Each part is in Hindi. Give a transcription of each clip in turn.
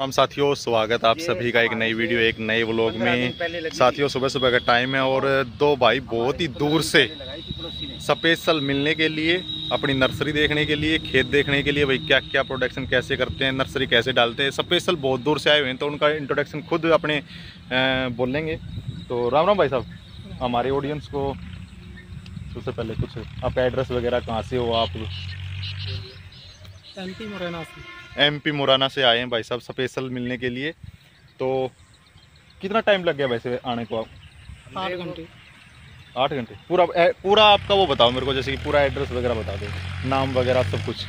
हम साथियों स्वागत आप सभी का एक नई वीडियो एक नए व्लॉग में। साथियों सुबह सुबह का टाइम है और दो भाई बहुत ही दूर से स्पेशल मिलने के लिए अपनी नर्सरी देखने के लिए खेत देखने के लिए भाई क्या क्या प्रोडक्शन कैसे करते हैं नर्सरी कैसे डालते हैं। स्पेशल बहुत दूर से आए हुए हैं तो उनका इंट्रोडक्शन खुद अपने बोलेंगे। तो राम राम भाई साहब हमारे ऑडियंस को सबसे पहले कुछ आपका एड्रेस वगैरह कहाँ से हो आप? एमपी मुरैना से मुराना से आए हैं भाई साहब स्पेशल मिलने के लिए। तो कितना टाइम लग गया वैसे आने को आप? आठ घंटे। आठ घंटे। पूरा ए, पूरा आपका वो बताओ मेरे को जैसे कि पूरा एड्रेस वगैरह बता दो। नाम वगैरह सब कुछ।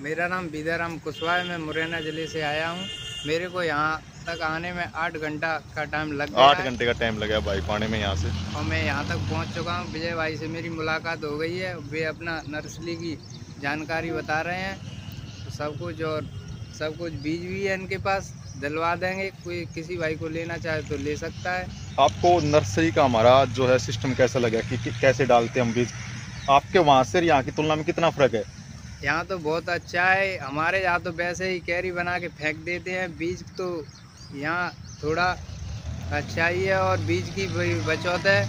मेरा नाम बीदाराम कुशवाहा है मैं मुरैना ज़िले से आया हूँ। मेरे को यहाँ तक आने में आठ घंटा का टाइम लग गया आठ घंटे का टाइम लगा भाई पाने में यहाँ से। और मैं यहाँ तक पहुँच चुका हूँ। विजय भाई से मेरी मुलाकात हो गई है। वे अपना नर्सरी की जानकारी बता रहे हैं। तो सब कुछ और सब कुछ बीज भी है इनके पास दिलवा देंगे। कोई किसी भाई को लेना चाहे तो ले सकता है। आपको नर्सरी का हमारा जो है सिस्टम कैसा लगा कि, कि कैसे डालते हम बीज? आपके वहाँ से यहाँ की तुलना में कितना फ़र्क है? यहाँ तो बहुत अच्छा है। हमारे यहाँ तो वैसे ही कैरी बना के फेंक देते हैं। बीज तो यहाँ थोड़ा अच्छा ही है और बीज की बचौत है।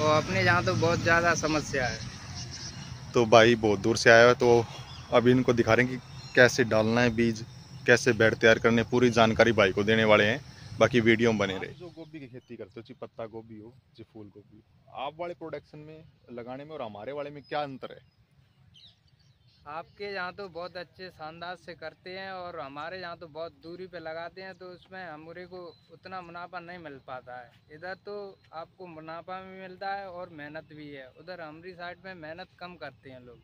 और अपने यहाँ तो बहुत ज़्यादा समस्या है। तो भाई बहुत दूर से आया है तो अभी इनको दिखा रहे हैं कि कैसे डालना है बीज कैसे बेड तैयार करने पूरी जानकारी भाई को देने वाले हैं बाकी वीडियो में बने रहे। जो गोभी की खेती करते हो चाहे पत्ता गोभी हो चाहे फूल गोभी आप वाले प्रोडक्शन में लगाने में और हमारे वाले में क्या अंतर है? आपके यहाँ तो बहुत अच्छे शानदार से करते हैं और हमारे यहाँ तो बहुत दूरी पे लगाते हैं तो उसमें हमारे को उतना मुनाफा नहीं मिल पाता है। इधर तो आपको मुनाफा भी मिलता है और मेहनत भी है। उधर हमारी साइड में मेहनत कम करते हैं लोग।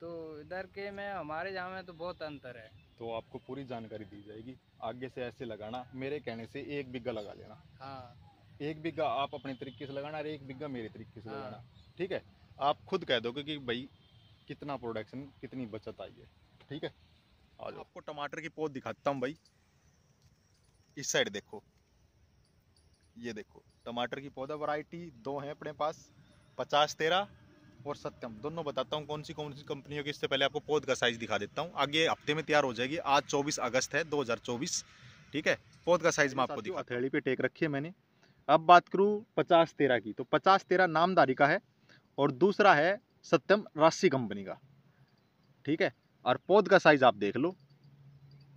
तो इधर के में हमारे यहाँ में तो बहुत अंतर है। तो आपको पूरी जानकारी दी जाएगी। आगे से ऐसे लगाना मेरे कहने से एक बिग्गा लगा लेना। हाँ। एक बिग्गा आप अपने तरीके से लगाना और एक बिग्गा मेरे तरीके से हाँ। लगाना। ठीक है? आप खुद कह दोगे कि भाई कितना प्रोडक्शन कितनी बचत आई है? ठीक है? आज आपको टमाटर की पौध दिखाता हूँ भाई। इस साइड देखो। ये देखो। टमाटर की पौधा वैरायटी दो हैं अपने पास। पचास तेरह और सत्यम। दोनों बताता हूँ कौन सी कौन सी कंपनियों की इससे पहले आपको पौध का साइज़ दिखा देता हूँ। आगे हफ़्ते में तैयार हो जाएगी। आज 24 अगस्त है 2024 ठीक है? पौध का साइज़ मैं आपको दिखा हथेली पे टेक रखी है मैंने। अब बात करूँ पचास तेरह की। तो पचास तेरह नामदारी का है और दूसरा है सत्यम राशि कंपनी का। ठीक है? और पौध का साइज़ आप देख लो।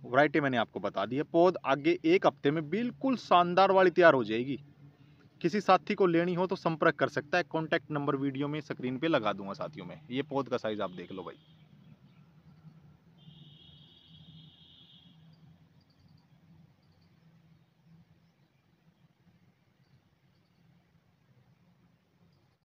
वराइटी मैंने आपको बता दी है। पौध आगे एक हफ़्ते में बिल्कुल शानदार वाली तैयार हो जाएगी। किसी साथी को लेनी हो तो संपर्क कर सकता है। कॉन्टैक्ट नंबर वीडियो में स्क्रीन पे लगा दूँगा साथियों में। ये पौध का साइज़ आप देख लो भाई।